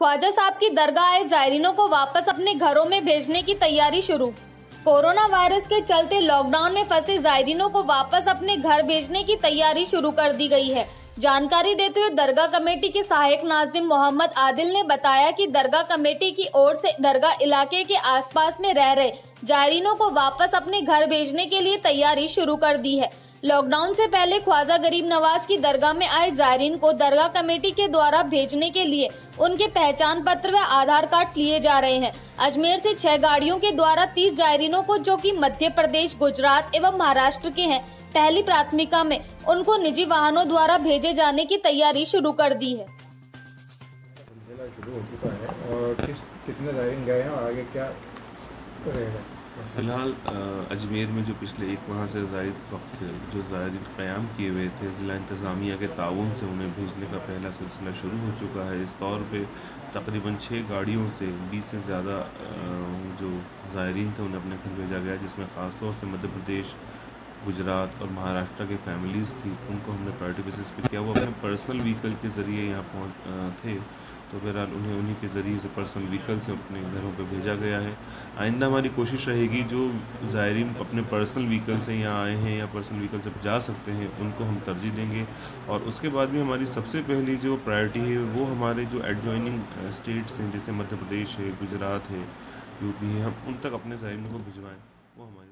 ख्वाजा साहब की दरगाह आए जायरीनों को वापस अपने घरों में भेजने की तैयारी शुरू। कोरोना वायरस के चलते लॉकडाउन में फंसे जायरीनों को वापस अपने घर भेजने की तैयारी शुरू कर दी गई है। जानकारी देते हुए दरगाह कमेटी के सहायक नाजिम मोहम्मद आदिल ने बताया कि दरगाह कमेटी की ओर से दरगाह इलाके के आसपास में रह रहे जायरीनों को वापस अपने घर भेजने के लिए तैयारी शुरू कर दी है। लॉकडाउन से पहले ख्वाजा गरीब नवाज़ की दरगाह में आए जायरीन को दरगाह कमेटी के द्वारा भेजने के लिए उनके पहचान पत्र व आधार कार्ड लिए जा रहे हैं। अजमेर से छह गाड़ियों के द्वारा तीस जायरीनों को, जो कि मध्य प्रदेश, गुजरात एवं महाराष्ट्र के हैं, पहली प्राथमिका में उनको निजी वाहनों द्वारा भेजे जाने की तैयारी शुरू कर दी है। और किस कितने गए हैं आगे क्या रहेगा? फ़िलहाल अजमेर में जो पिछले एक माह से जायद वक्त से, जो ज़ायरीन क़्याम किए हुए थे, ज़िला इंतज़ामिया के ताउन से उन्हें भेजने का पहला सिलसिला शुरू हो चुका है। इस तौर पे तकरीबन छः गाड़ियों से बीस से ज़्यादा जो ज़ायरीन थे, उन्हें अपने घर भेजा गया, जिसमें ख़ास तौर से मध्य प्रदेश, गुजरात और महाराष्ट्र के फैमिलीज़ थी। उनको हमने प्रायोरिटी बेसिस पे किया। वो अपने पर्सनल व्हीकल के ज़रिए यहाँ पहुँच थे। तो बहरहाल उन्हें उन्हीं के ज़रिए से पर्सनल व्हीकल से अपने घरों पर भेजा गया है। आइंदा हमारी कोशिश रहेगी जो ज़ायरीन अपने पर्सनल व्हीकल से यहाँ आए हैं या पर्सनल व्हीकल से जा सकते हैं, उनको हम तरजीह देंगे। और उसके बाद भी हमारी सबसे पहली जो प्रायोरिटी है, वो हमारे जो एडजॉइनिंग स्टेट्स हैं, जैसे मध्य प्रदेश है, गुजरात है, यूपी है, हम उन तक अपने ज़ायरीन को भिजवाएँ, वो हमारी